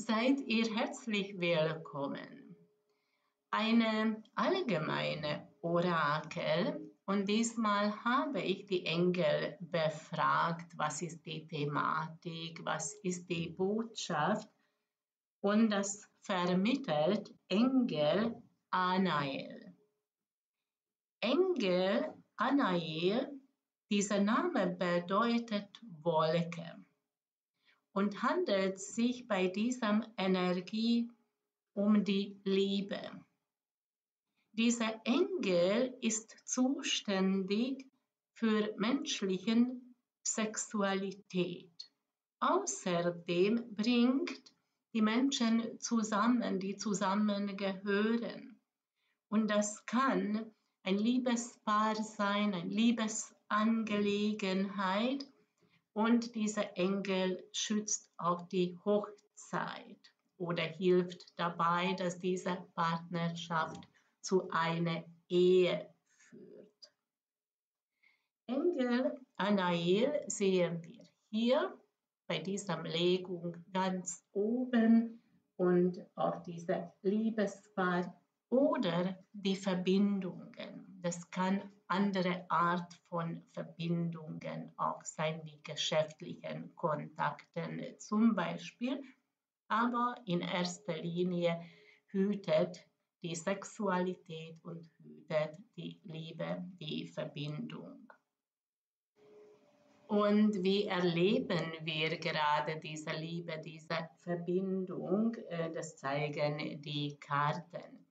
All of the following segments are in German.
seid ihr herzlich willkommen. Eine allgemeine Orakel und diesmal habe ich die Engel befragt, was ist die Thematik, was ist die Botschaft und das vermittelt Engel Anael. Engel Anael, dieser Name bedeutet Wolke und handelt sich bei dieser Energie um die Liebe. Dieser Engel ist zuständig für menschlichen Sexualität. Außerdem bringt die Menschen zusammen, die zusammengehören. Und das kann ein Liebespaar sein, eine Liebesangelegenheit. Und dieser Engel schützt auch die Hochzeit oder hilft dabei, dass diese Partnerschaft zu einer Ehe führt. Engel Anael sehen wir hier bei dieser Legung ganz oben und auf dieser Liebespaar oder die Verbindungen. Das kann andere Art von Verbindungen auch sein, wie geschäftlichen Kontakten zum Beispiel. Aber in erster Linie hütet die Sexualität und hütet die Liebe, die Verbindung. Und wie erleben wir gerade diese Liebe, diese Verbindung? Äh, das zeigen die Karten.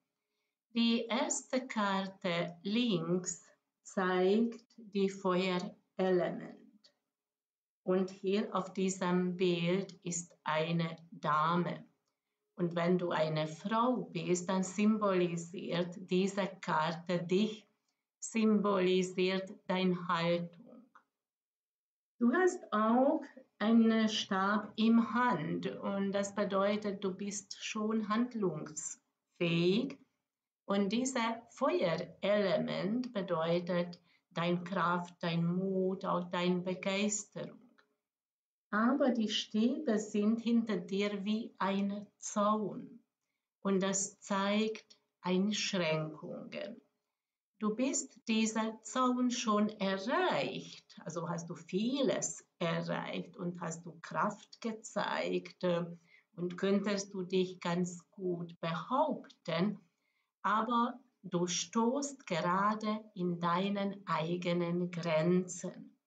Die erste Karte links zeigt die Feuerelement. Und hier auf diesem Bild ist eine Dame. Und wenn du eine Frau bist, dann symbolisiert diese Karte dich, symbolisiert deine Haltung. Du hast auch einen Stab im Hand und das bedeutet, du bist schon handlungsfähig. Und dieser Feuerelement bedeutet dein Kraft, dein Mut, auch deine Begeisterung. Aber die Stäbe sind hinter dir wie ein Zaun. Und das zeigt Einschränkungen. Du bist dieser Zaun schon erreicht, also hast du vieles erreicht und hast du Kraft gezeigt. Und könntest du dich ganz gut behaupten, aber du stoßt gerade in deinen eigenen Grenzen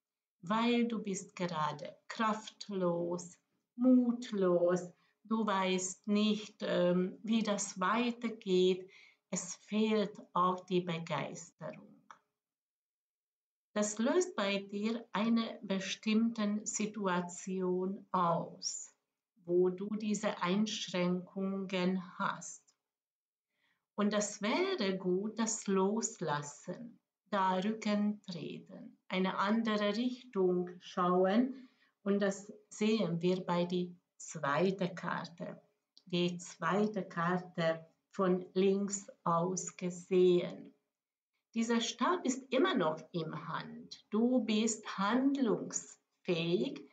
weil du bist gerade kraftlos, mutlos, du weißt nicht, ähm, wie das weitergeht, es fehlt auch die Begeisterung. Das löst bei dir eine bestimmte Situation aus, wo du diese Einschränkungen hast. Und das wäre gut, das Loslassen da Rücken treten, eine andere Richtung schauen und das sehen wir bei der zweiten Karte. Die zweite Karte von links aus gesehen. Dieser Stab ist immer noch im Hand. Du bist handlungsfähig,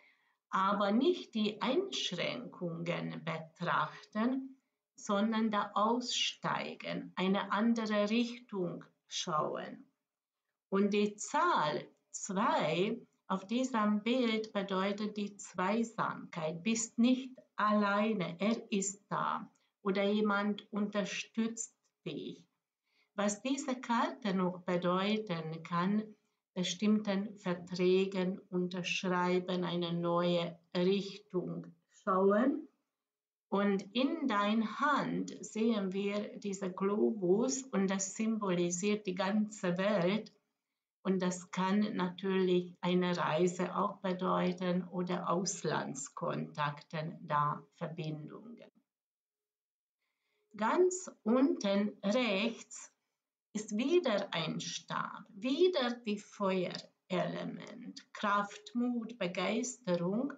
aber nicht die Einschränkungen betrachten, sondern da aussteigen, eine andere Richtung schauen. Und die Zahl 2 auf diesem Bild bedeutet die Zweisamkeit. Bist nicht alleine, er ist da oder jemand unterstützt dich. Was diese Karte noch bedeuten kann, bestimmten Verträgen unterschreiben, eine neue Richtung schauen. Und in dein Hand sehen wir dieser Globus und das symbolisiert die ganze Welt. Und das kann natürlich eine Reise auch bedeuten oder Auslandskontakten, da Verbindungen. Ganz unten rechts ist wieder ein Stab, wieder die Feuerelement, Kraft, Mut, Begeisterung.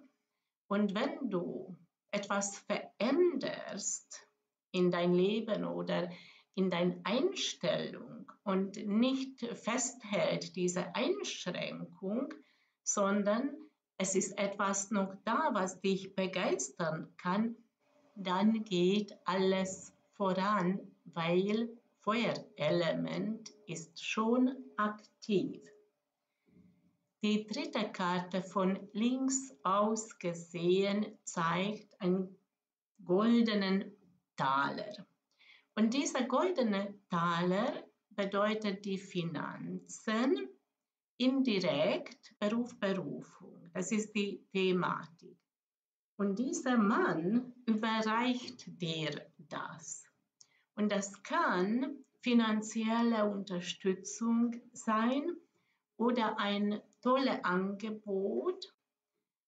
Und wenn du etwas veränderst in dein Leben oder in deiner Einstellung und nicht festhält diese Einschränkung, sondern es ist etwas noch da, was dich begeistern kann, dann geht alles voran, weil Feuerelement ist schon aktiv. Die dritte Karte von links aus gesehen zeigt einen goldenen Taler. Und dieser goldene Taler bedeutet die Finanzen, indirekt Beruf, Berufung. Das ist die Thematik. Und dieser Mann überreicht dir das. Und das kann finanzielle Unterstützung sein oder ein tolles Angebot,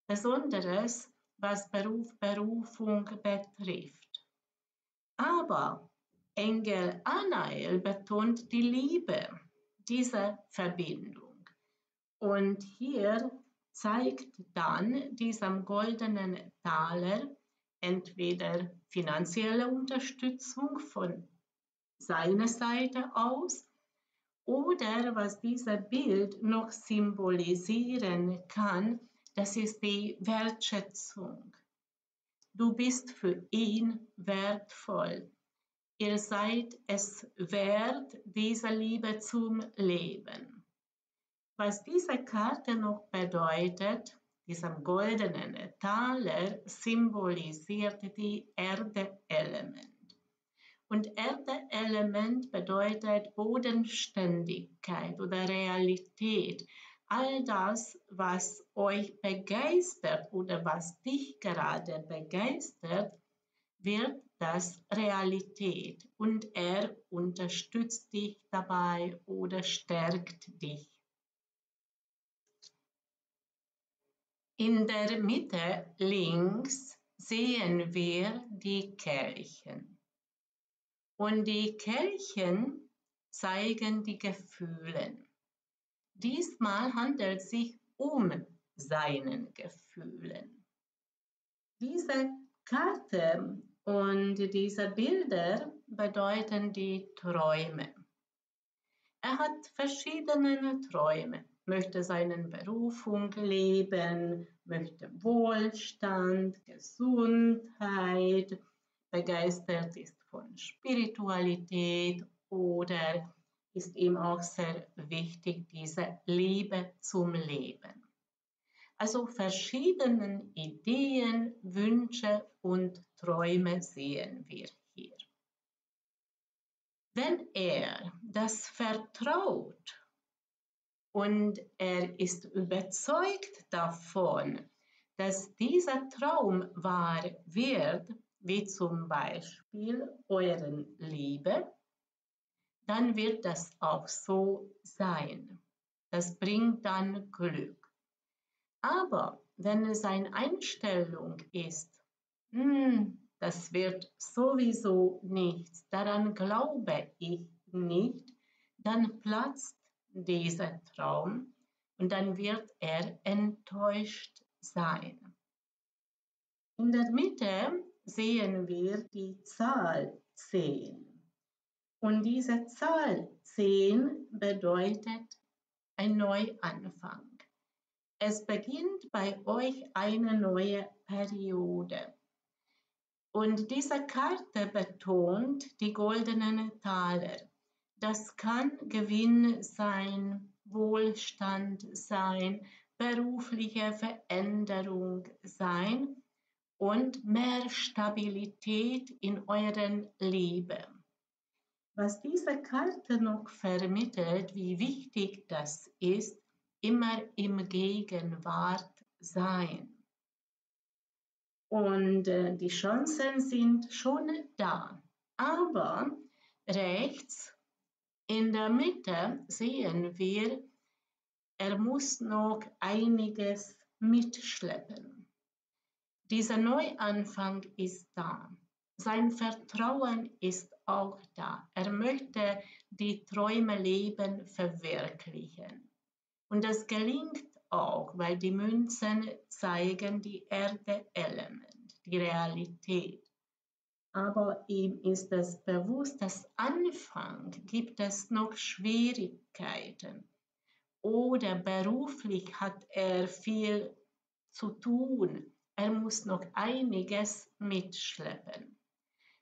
besonderes was Beruf, Berufung betrifft. Aber Engel Anael betont die Liebe, diese Verbindung. Und hier zeigt dann diesem goldenen Taler entweder finanzielle Unterstützung von seiner Seite aus oder was dieser Bild noch symbolisieren kann, das ist die Wertschätzung. Du bist für ihn wertvoll. Ihr seid es wert, diese Liebe zum Leben. Was diese Karte noch bedeutet, diesem goldenen Taler symbolisiert die Erde-Element. Und Erde-Element bedeutet Bodenständigkeit oder Realität. All das, was euch begeistert oder was dich gerade begeistert, wird das Realität und er unterstützt dich dabei oder stärkt dich. In der Mitte links sehen wir die Kelchen. Und die Kelchen zeigen die Gefühle. Diesmal handelt es sich um seinen Gefühlen. Diese Karte und diese Bilder bedeuten die Träume. Er hat verschiedene Träume möchte seinen Berufung leben, möchte Wohlstand, Gesundheit, begeistert ist von Spiritualität oder ist ihm auch sehr wichtig diese Liebe zum Leben. Also verschiedene Ideen, Wünsche und Träume sehen wir hier. Wenn er das vertraut und er ist überzeugt davon, dass dieser Traum wahr wird, wie zum Beispiel euren Liebe, dann wird das auch so sein. Das bringt dann Glück. Aber wenn es eine Einstellung ist, hm, das wird sowieso nichts, daran glaube ich nicht, dann platzt dieser Traum und dann wird er enttäuscht sein. In der Mitte sehen wir die Zahl 10. Und diese Zahl 10 bedeutet ein Neuanfang. Es beginnt bei euch eine neue Periode. Und diese Karte betont die goldenen Taler. Das kann Gewinn sein, Wohlstand sein, berufliche Veränderung sein und mehr Stabilität in euren Leben. Was diese Karte noch vermittelt, wie wichtig das ist, immer im Gegenwart sein. Und äh, die Chancen sind schon da. Aber rechts in der Mitte sehen wir, er muss noch einiges mitschleppen. Dieser Neuanfang ist da. Sein Vertrauen ist auch da. Er möchte die Träume leben verwirklichen. Und das gelingt auch, weil die Münzen zeigen die Erde-Element, die Realität aber ihm ist es bewusst, dass Anfang gibt es noch Schwierigkeiten oder beruflich hat er viel zu tun, er muss noch einiges mitschleppen.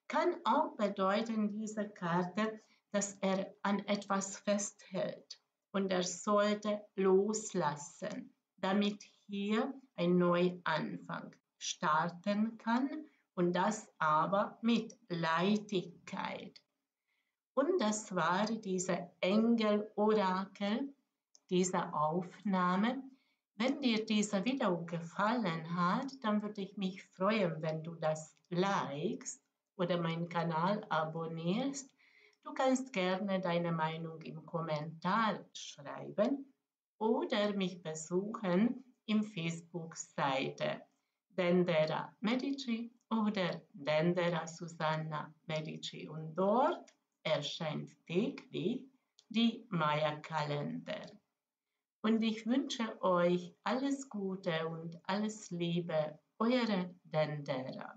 Kann auch bedeuten diese Karte, dass er an etwas festhält und er sollte loslassen, damit hier ein Neuanfang starten kann und das aber mit Leichtigkeit. Und das war diese Engel-Orakel, diese Aufnahme. Wenn dir dieser Video gefallen hat, dann würde ich mich freuen, wenn du das likest oder meinen Kanal abonnierst. Du kannst gerne deine Meinung im Kommentar schreiben oder mich besuchen im Facebook-Seite Dendera Medici oder Dendera Susanna Medici und dort erscheint täglich die Maya-Kalender. Und ich wünsche euch alles Gute und alles Liebe, eure Dendera.